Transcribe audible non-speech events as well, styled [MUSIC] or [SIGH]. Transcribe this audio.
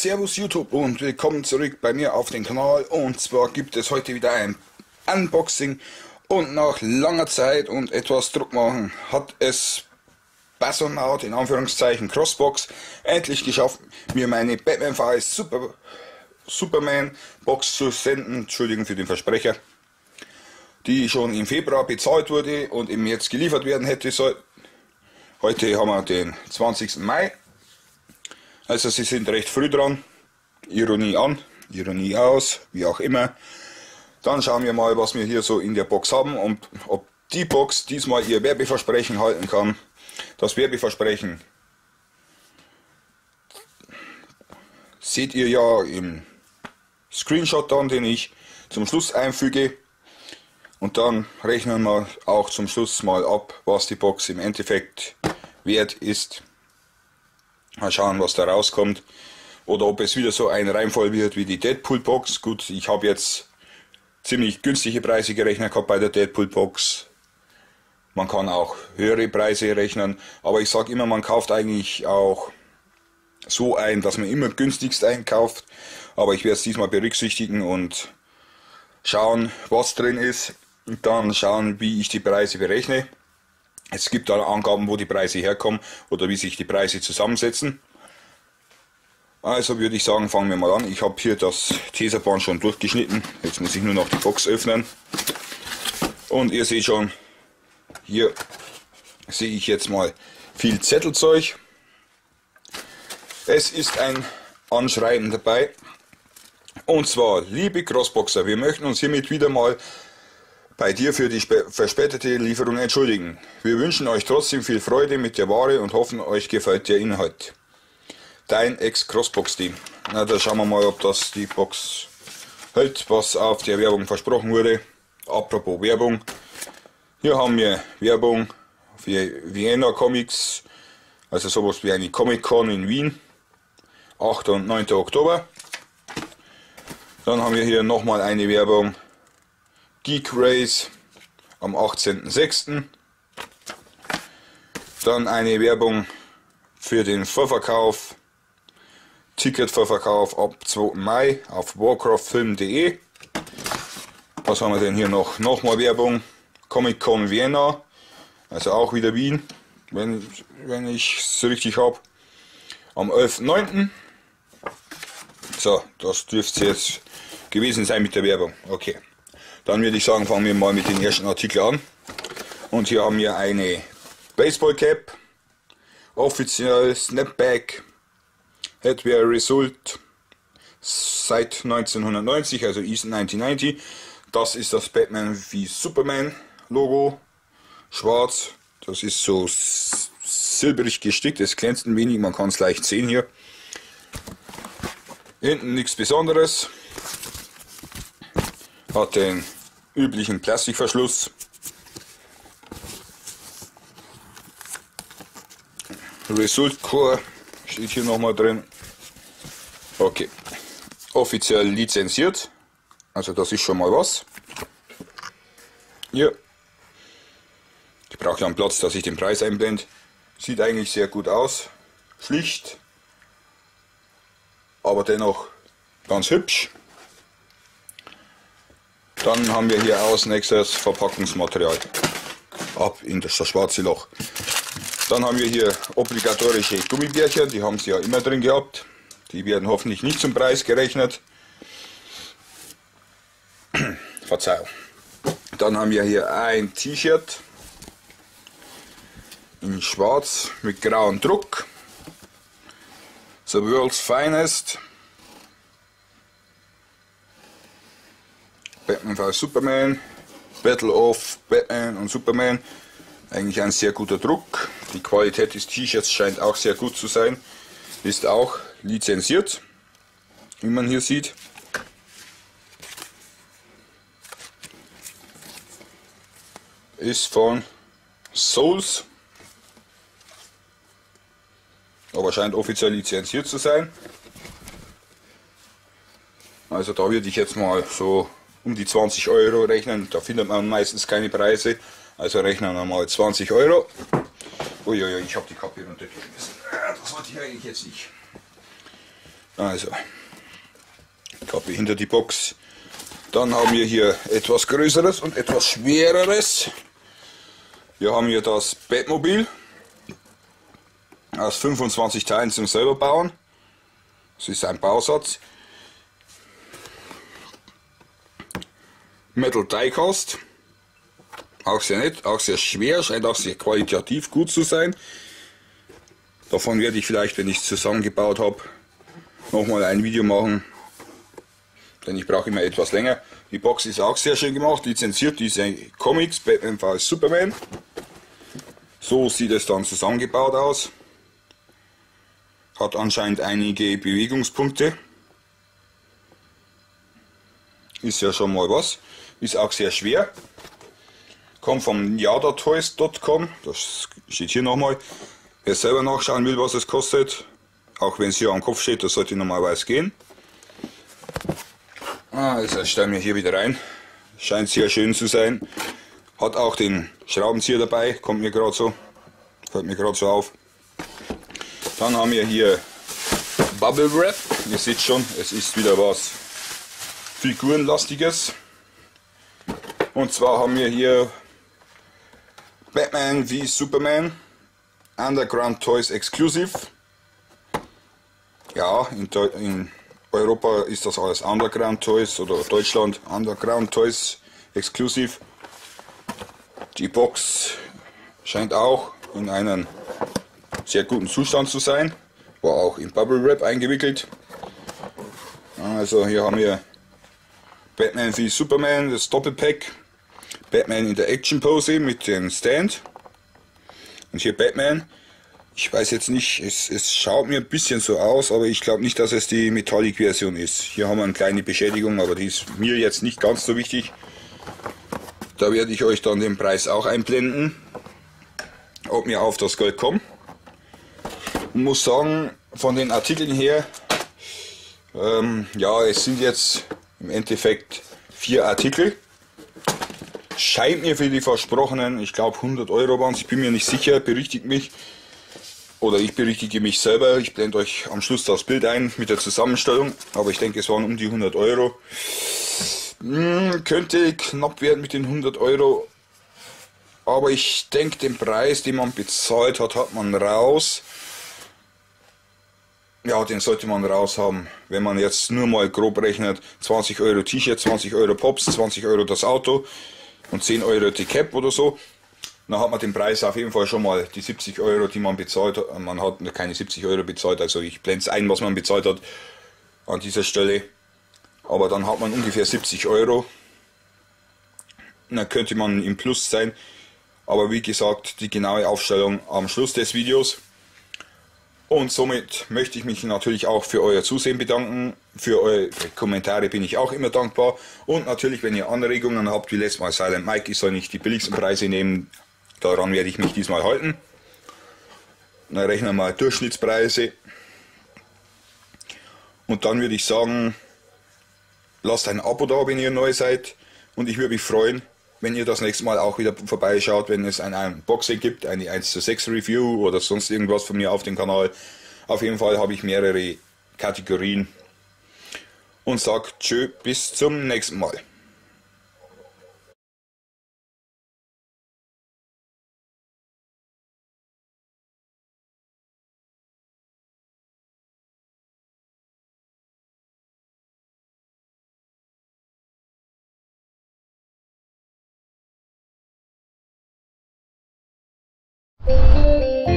Servus YouTube und willkommen zurück bei mir auf den Kanal und zwar gibt es heute wieder ein Unboxing und nach langer Zeit und etwas Druck machen hat es Basonaut in Anführungszeichen Crossbox endlich geschafft mir meine Batman Files Super Superman Box zu senden, Entschuldigung für den Versprecher, die schon im Februar bezahlt wurde und ihm jetzt geliefert werden hätte soll. Heute haben wir den 20. Mai also sie sind recht früh dran. Ironie an, Ironie aus, wie auch immer. Dann schauen wir mal, was wir hier so in der Box haben und ob die Box diesmal ihr Werbeversprechen halten kann. Das Werbeversprechen seht ihr ja im Screenshot dann, den ich zum Schluss einfüge. Und dann rechnen wir auch zum Schluss mal ab, was die Box im Endeffekt wert ist. Mal schauen, was da rauskommt. Oder ob es wieder so ein Reinfall wird wie die Deadpool-Box. Gut, ich habe jetzt ziemlich günstige Preise gerechnet gehabt bei der Deadpool-Box. Man kann auch höhere Preise rechnen, aber ich sage immer, man kauft eigentlich auch so ein, dass man immer günstigst einkauft. Aber ich werde es diesmal berücksichtigen und schauen, was drin ist. Und dann schauen, wie ich die Preise berechne. Es gibt da Angaben, wo die Preise herkommen oder wie sich die Preise zusammensetzen. Also würde ich sagen, fangen wir mal an. Ich habe hier das Teserband schon durchgeschnitten. Jetzt muss ich nur noch die Box öffnen. Und ihr seht schon, hier sehe ich jetzt mal viel Zettelzeug. Es ist ein Anschreiben dabei. Und zwar, liebe Crossboxer, wir möchten uns hiermit wieder mal bei dir für die verspätete Lieferung entschuldigen. Wir wünschen euch trotzdem viel Freude mit der Ware und hoffen, euch gefällt der Inhalt. Dein Ex-Crossbox-Team. Na, da schauen wir mal, ob das die Box hält, was auf der Werbung versprochen wurde. Apropos Werbung. Hier haben wir Werbung für Vienna Comics, also sowas wie eine Comic-Con in Wien. 8. und 9. Oktober. Dann haben wir hier nochmal eine Werbung Geek Race am 18.06. Dann eine Werbung für den Vorverkauf, Ticketvorverkauf ab 2. Mai auf warcraftfilm.de. Was haben wir denn hier noch? Nochmal Werbung, Comic Con Vienna, also auch wieder Wien, wenn, wenn ich es richtig habe. Am 11.09. So, das dürfte jetzt gewesen sein mit der Werbung. Okay. Dann würde ich sagen, fangen wir mal mit den ersten Artikel an. Und hier haben wir eine Baseball Cap, offiziell Snapback, Headwear Result seit 1990, also East 1990. Das ist das Batman wie Superman Logo, schwarz. Das ist so silberig gestickt, es glänzt ein wenig, man kann es leicht sehen hier. Hinten nichts Besonderes hat den üblichen Plastikverschluss. Result Core steht hier nochmal drin. Okay. Offiziell lizenziert. Also das ist schon mal was. Hier. Ich brauche ja einen Platz, dass ich den Preis einblende. Sieht eigentlich sehr gut aus. Schlicht. Aber dennoch ganz hübsch. Dann haben wir hier aus nächstes Verpackungsmaterial. Ab in das schwarze Loch. Dann haben wir hier obligatorische Gummibärchen, die haben sie ja immer drin gehabt. Die werden hoffentlich nicht zum Preis gerechnet. [CLEARS THROAT] Verzeihung. Dann haben wir hier ein T-Shirt in schwarz mit grauem Druck. The World's Finest. Vs Superman, Battle of Batman und Superman. Eigentlich ein sehr guter Druck. Die Qualität des T-Shirts scheint auch sehr gut zu sein. Ist auch lizenziert, wie man hier sieht. Ist von Souls. Aber scheint offiziell lizenziert zu sein. Also da würde ich jetzt mal so um die 20 Euro rechnen. Da findet man meistens keine Preise. Also rechnen wir mal 20 Euro. Uiuiui, ich habe die Kappe runtergeschmissen. Das wollte ich eigentlich jetzt nicht. Also, Kappe hinter die Box. Dann haben wir hier etwas größeres und etwas schwereres. Wir haben hier das Bettmobil aus 25 Teilen zum selber bauen. Das ist ein Bausatz. Metal Diecast. Auch sehr nett, auch sehr schwer, scheint auch sehr qualitativ gut zu sein. Davon werde ich vielleicht, wenn ich es zusammengebaut habe, nochmal ein Video machen. Denn ich brauche immer etwas länger. Die Box ist auch sehr schön gemacht, lizenziert diese Comics, Batman vs Superman. So sieht es dann zusammengebaut aus. Hat anscheinend einige Bewegungspunkte. Ist ja schon mal was. Ist auch sehr schwer. Kommt vom yadatoys.com. Das steht hier nochmal. Wer selber nachschauen will, was es kostet, auch wenn es hier am Kopf steht, das sollte normalerweise gehen. Ah, also stellen wir hier wieder rein. Scheint sehr schön zu sein. Hat auch den Schraubenzieher dabei, kommt mir gerade so. Fällt mir gerade so auf. Dann haben wir hier Bubble Wrap. Ihr seht schon, es ist wieder was Figurenlastiges. Und zwar haben wir hier Batman wie Superman Underground Toys Exclusive. Ja, in, in, Europa ist das alles Underground Toys oder Deutschland Underground Toys Exclusive. Die Box scheint auch in einem sehr guten Zustand zu sein. War auch in Bubble Wrap eingewickelt. Also hier haben wir Batman wie Superman, das Doppelpack. Batman in der Action Pose mit dem Stand. Und hier Batman. Ich weiß jetzt nicht, es, es schaut mir ein bisschen so aus, aber ich glaube nicht, dass es die Metallic-Version ist. Hier haben wir eine kleine Beschädigung, aber die ist mir jetzt nicht ganz so wichtig. Da werde ich euch dann den Preis auch einblenden, ob wir auf das Geld kommen. Und muss sagen, von den Artikeln her, ähm, ja, es sind jetzt im Endeffekt vier Artikel scheint mir für die versprochenen, ich glaube 100 Euro waren es, ich bin mir nicht sicher, berichtigt mich. Oder ich berichtige mich selber, ich blende euch am Schluss das Bild ein mit der Zusammenstellung, aber ich denke es waren um die 100 Euro. Hm, könnte knapp werden mit den 100 Euro, aber ich denke den Preis, den man bezahlt hat, hat man raus. Ja, den sollte man raus haben. Wenn man jetzt nur mal grob rechnet, 20 Euro T-Shirt, 20 Euro Pops, 20 Euro das Auto, und 10 Euro die Cap oder so. Dann hat man den Preis auf jeden Fall schon mal die 70 Euro, die man bezahlt hat. Man hat keine 70 Euro bezahlt, also ich blende es ein, was man bezahlt hat an dieser Stelle. Aber dann hat man ungefähr 70 Euro. Dann könnte man im Plus sein. Aber wie gesagt, die genaue Aufstellung am Schluss des Videos. Und somit möchte ich mich natürlich auch für euer Zusehen bedanken. Für eure Kommentare bin ich auch immer dankbar. Und natürlich, wenn ihr Anregungen habt, wie letztes Mal Silent Mike, ich soll nicht die billigsten Preise nehmen. Daran werde ich mich diesmal halten. Dann rechnen wir mal Durchschnittspreise. Und dann würde ich sagen, lasst ein Abo da, wenn ihr neu seid. Und ich würde mich freuen, wenn ihr das nächste Mal auch wieder vorbeischaut, wenn es ein Unboxing gibt, eine 1 zu 6 Review oder sonst irgendwas von mir auf dem Kanal. Auf jeden Fall habe ich mehrere Kategorien und sage tschö, bis zum nächsten Mal. Música